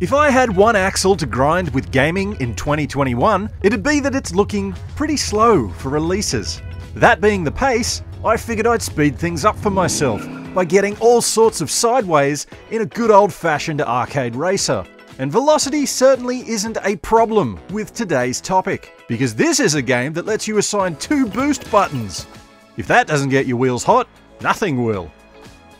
If I had one axle to grind with gaming in 2021, it'd be that it's looking pretty slow for releases. That being the pace, I figured I'd speed things up for myself by getting all sorts of sideways in a good old fashioned arcade racer. And velocity certainly isn't a problem with today's topic, because this is a game that lets you assign two boost buttons. If that doesn't get your wheels hot, nothing will.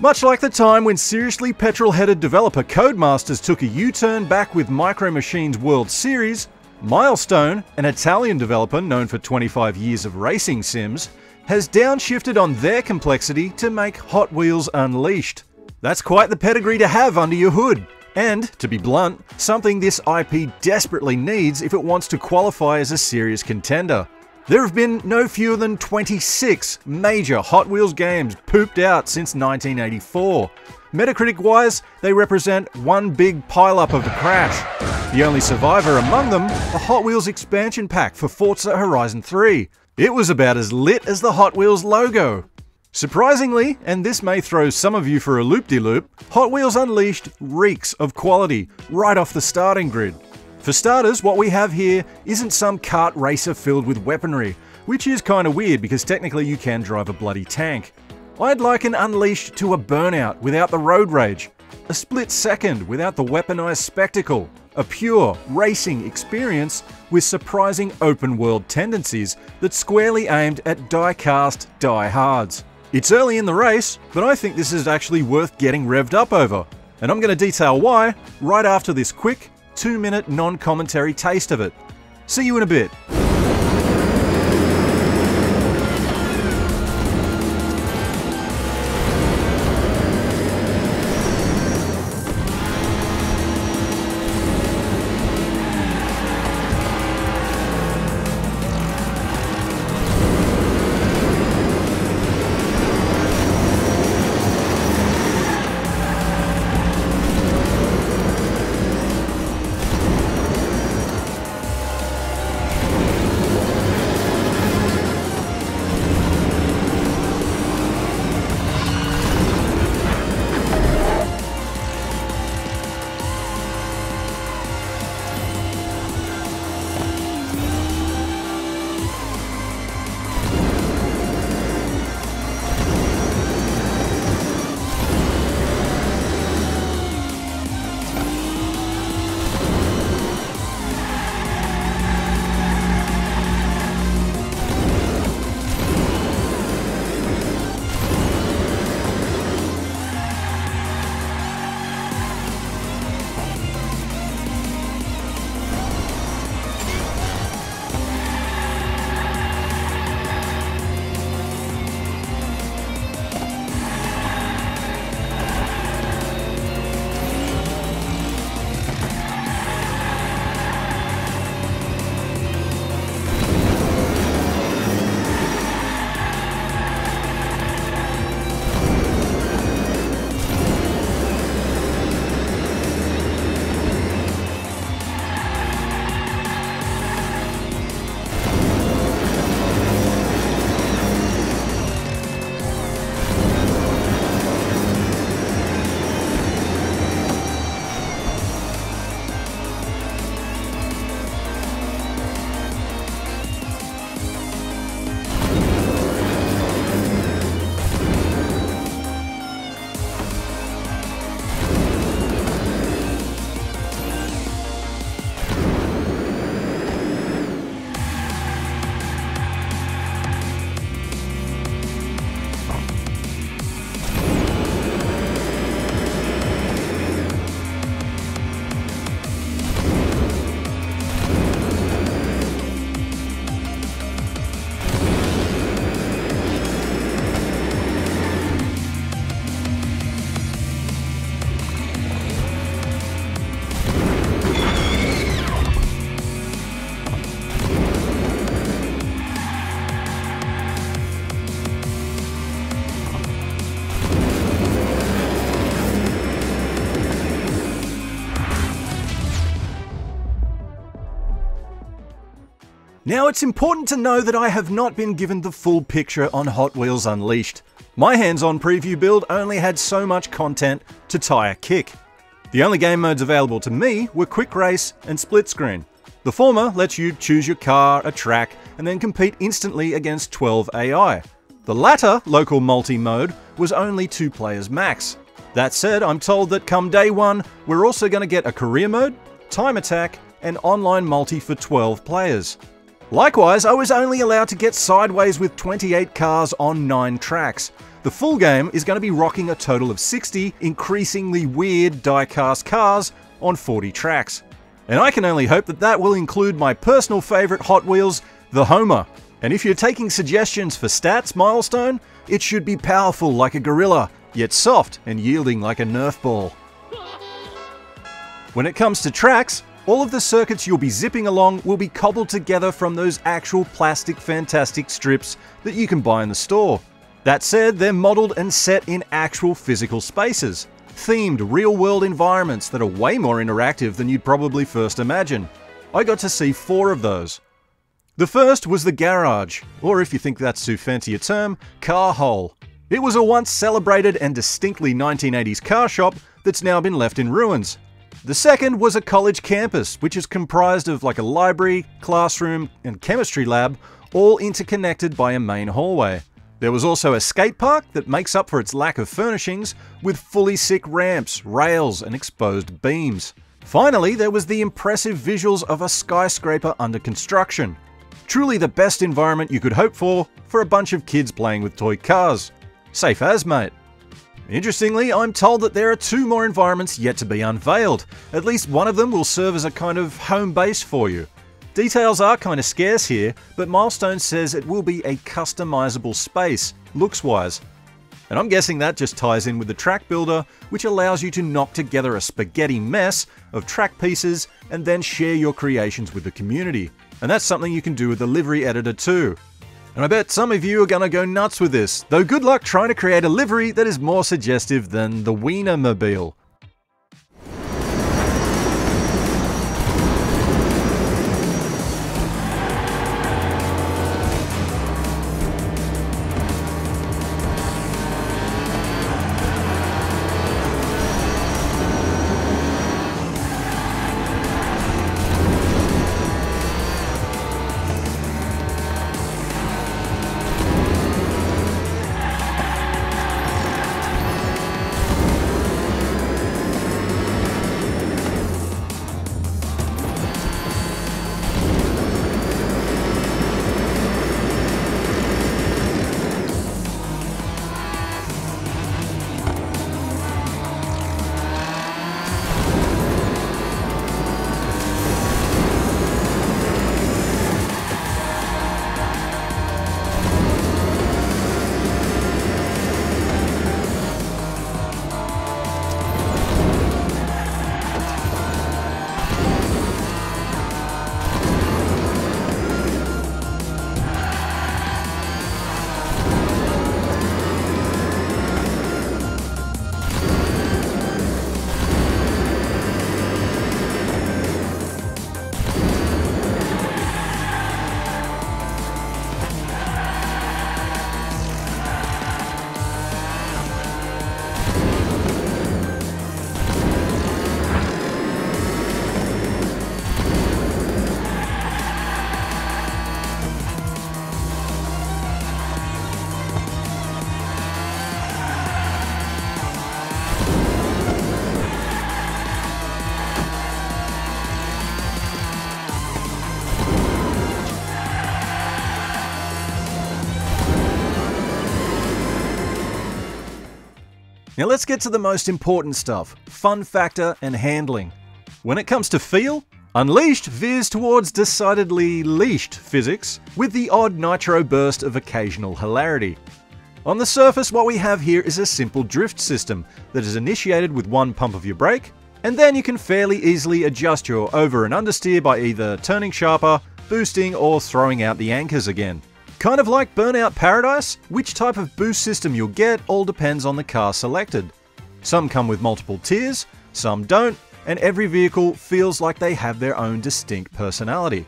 Much like the time when seriously petrol headed developer Codemasters took a U turn back with Micro Machines World Series, Milestone, an Italian developer known for 25 years of racing sims, has downshifted on their complexity to make Hot Wheels Unleashed. That's quite the pedigree to have under your hood. And, to be blunt, something this IP desperately needs if it wants to qualify as a serious contender. There have been no fewer than 26 major Hot Wheels games pooped out since 1984. Metacritic wise, they represent one big pileup of a crash. The only survivor among them, the Hot Wheels expansion pack for Forza Horizon 3. It was about as lit as the Hot Wheels logo. Surprisingly, and this may throw some of you for a loop de loop, Hot Wheels Unleashed reeks of quality right off the starting grid. For starters, what we have here isn't some kart racer filled with weaponry, which is kinda weird because technically you can drive a bloody tank. I'd like an Unleashed to a Burnout without the road rage, a split second without the weaponized spectacle, a pure racing experience with surprising open world tendencies that squarely aimed at die-cast die-hards. It's early in the race, but I think this is actually worth getting revved up over, and I'm going to detail why right after this quick, two minute non commentary taste of it. See you in a bit. Now, it's important to know that I have not been given the full picture on Hot Wheels Unleashed. My hands on preview build only had so much content to tie a kick. The only game modes available to me were Quick Race and Split Screen. The former lets you choose your car, a track, and then compete instantly against 12 AI. The latter, Local Multi mode, was only two players max. That said, I'm told that come day one, we're also going to get a career mode, time attack, and online multi for 12 players. Likewise, I was only allowed to get sideways with 28 cars on 9 tracks. The full game is going to be rocking a total of 60 increasingly weird die-cast cars on 40 tracks. And I can only hope that that will include my personal favourite Hot Wheels, the Homer. And if you're taking suggestions for stats milestone, it should be powerful like a gorilla, yet soft and yielding like a Nerf ball. When it comes to tracks, all of the circuits you'll be zipping along will be cobbled together from those actual plastic fantastic strips that you can buy in the store. That said, they're modelled and set in actual physical spaces, themed real world environments that are way more interactive than you'd probably first imagine. I got to see four of those. The first was the garage, or if you think that's too fancy a term, car hole. It was a once celebrated and distinctly 1980s car shop that's now been left in ruins. The second was a college campus, which is comprised of like a library, classroom, and chemistry lab, all interconnected by a main hallway. There was also a skate park that makes up for its lack of furnishings, with fully sick ramps, rails, and exposed beams. Finally, there was the impressive visuals of a skyscraper under construction. Truly the best environment you could hope for for a bunch of kids playing with toy cars. Safe as, mate. Interestingly, I'm told that there are two more environments yet to be unveiled. At least one of them will serve as a kind of home base for you. Details are kind of scarce here, but Milestone says it will be a customizable space, looks wise. And I'm guessing that just ties in with the track builder, which allows you to knock together a spaghetti mess of track pieces and then share your creations with the community. And that's something you can do with the livery editor too. And I bet some of you are gonna go nuts with this, though good luck trying to create a livery that is more suggestive than the Wienermobile. Now let's get to the most important stuff, fun factor and handling. When it comes to feel, Unleashed veers towards decidedly leashed physics, with the odd nitro burst of occasional hilarity. On the surface, what we have here is a simple drift system that is initiated with one pump of your brake, and then you can fairly easily adjust your over and understeer by either turning sharper, boosting, or throwing out the anchors again. Kind of like Burnout Paradise, which type of boost system you'll get all depends on the car selected. Some come with multiple tiers, some don't, and every vehicle feels like they have their own distinct personality.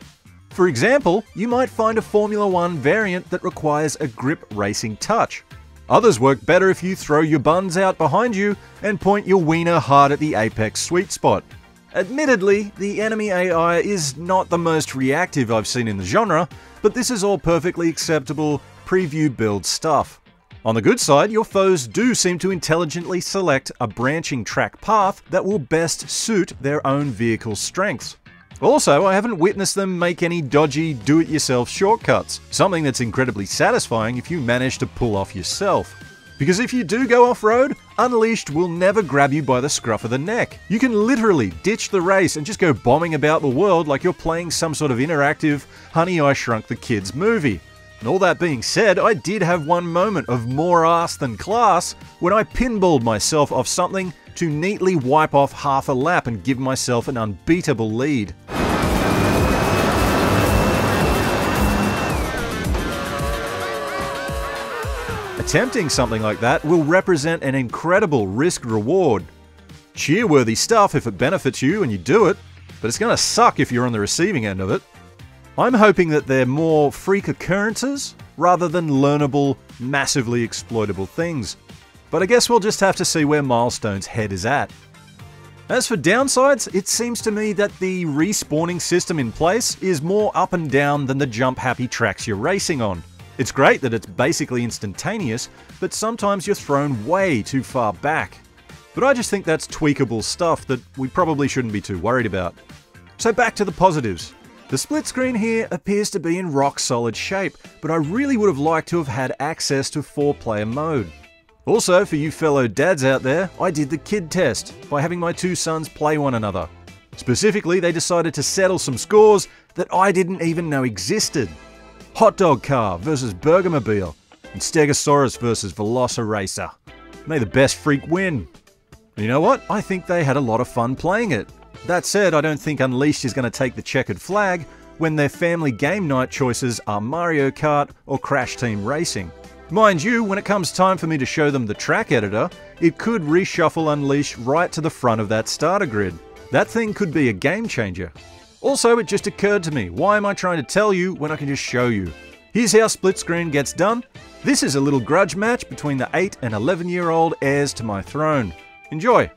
For example, you might find a Formula One variant that requires a grip racing touch. Others work better if you throw your buns out behind you and point your wiener hard at the apex sweet spot. Admittedly, the enemy AI is not the most reactive I've seen in the genre, but this is all perfectly acceptable preview build stuff. On the good side, your foes do seem to intelligently select a branching track path that will best suit their own vehicle's strengths. Also, I haven't witnessed them make any dodgy do-it-yourself shortcuts, something that's incredibly satisfying if you manage to pull off yourself. Because if you do go off-road, Unleashed will never grab you by the scruff of the neck. You can literally ditch the race and just go bombing about the world like you're playing some sort of interactive Honey I Shrunk the Kids movie. And all that being said, I did have one moment of more ass than class when I pinballed myself off something to neatly wipe off half a lap and give myself an unbeatable lead. Attempting something like that will represent an incredible risk reward. Cheerworthy stuff if it benefits you and you do it, but it's going to suck if you're on the receiving end of it. I'm hoping that they're more freak occurrences rather than learnable, massively exploitable things. But I guess we'll just have to see where Milestone's head is at. As for downsides, it seems to me that the respawning system in place is more up and down than the jump happy tracks you're racing on. It's great that it's basically instantaneous, but sometimes you're thrown way too far back. But I just think that's tweakable stuff that we probably shouldn't be too worried about. So back to the positives. The split screen here appears to be in rock solid shape, but I really would have liked to have had access to 4 player mode. Also, for you fellow dads out there, I did the kid test by having my two sons play one another. Specifically, they decided to settle some scores that I didn't even know existed. Hot Dog Car versus Burgermobile, and Stegosaurus versus Velociracer. May the best freak win. you know what? I think they had a lot of fun playing it. That said, I don't think Unleashed is going to take the checkered flag when their family game night choices are Mario Kart or Crash Team Racing. Mind you, when it comes time for me to show them the track editor, it could reshuffle Unleash right to the front of that starter grid. That thing could be a game changer. Also, it just occurred to me, why am I trying to tell you when I can just show you? Here's how split screen gets done. This is a little grudge match between the 8 and 11 year old heirs to my throne. Enjoy!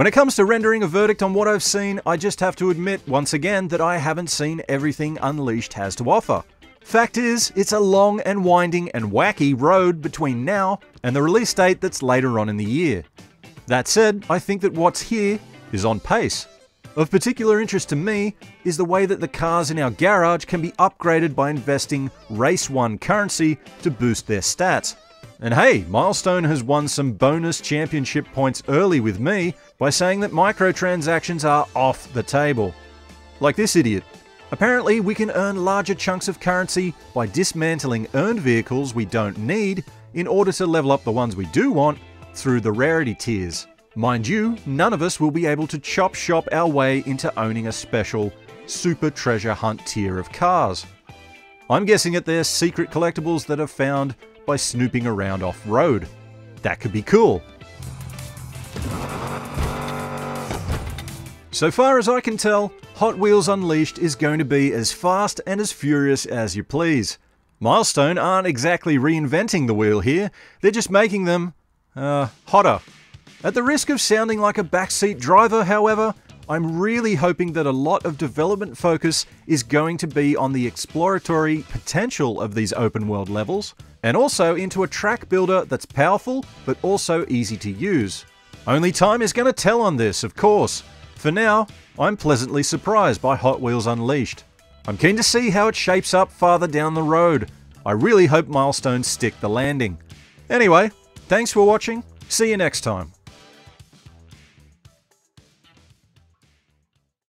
When it comes to rendering a verdict on what I've seen, I just have to admit once again that I haven't seen everything Unleashed has to offer. Fact is, it's a long and winding and wacky road between now and the release date that's later on in the year. That said, I think that what's here is on pace. Of particular interest to me is the way that the cars in our garage can be upgraded by investing Race 1 currency to boost their stats. And hey, Milestone has won some bonus championship points early with me by saying that microtransactions are off the table. Like this idiot. Apparently, we can earn larger chunks of currency by dismantling earned vehicles we don't need in order to level up the ones we do want through the rarity tiers. Mind you, none of us will be able to chop shop our way into owning a special super treasure hunt tier of cars. I'm guessing that they're secret collectibles that are found by snooping around off road. That could be cool. So far as I can tell, Hot Wheels Unleashed is going to be as fast and as furious as you please. Milestone aren't exactly reinventing the wheel here, they're just making them, uh, hotter. At the risk of sounding like a backseat driver, however, I'm really hoping that a lot of development focus is going to be on the exploratory potential of these open world levels, and also into a track builder that's powerful but also easy to use. Only time is going to tell on this, of course. For now, I'm pleasantly surprised by Hot Wheels Unleashed. I'm keen to see how it shapes up farther down the road. I really hope milestones stick the landing. Anyway, thanks for watching. See you next time.